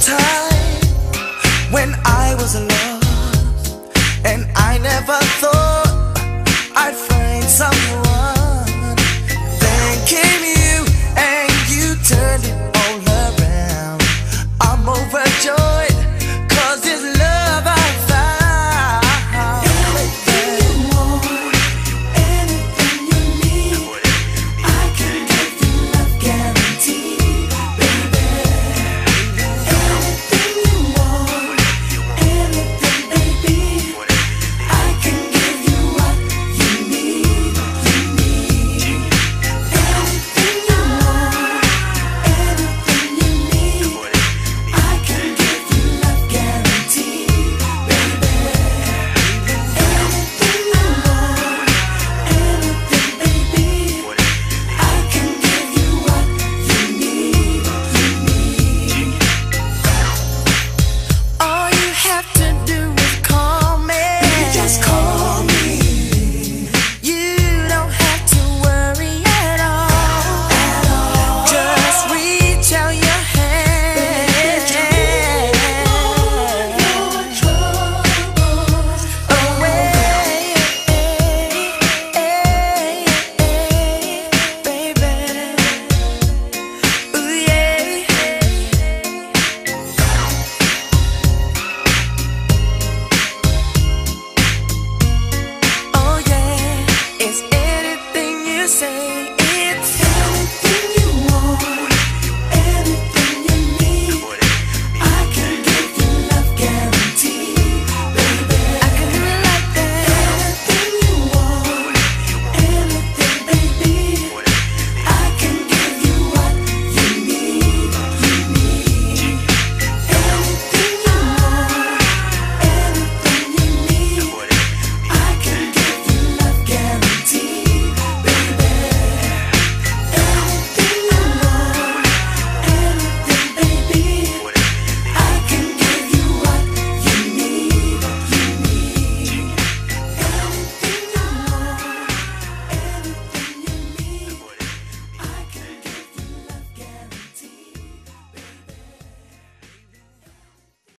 time when I was lost and I never thought.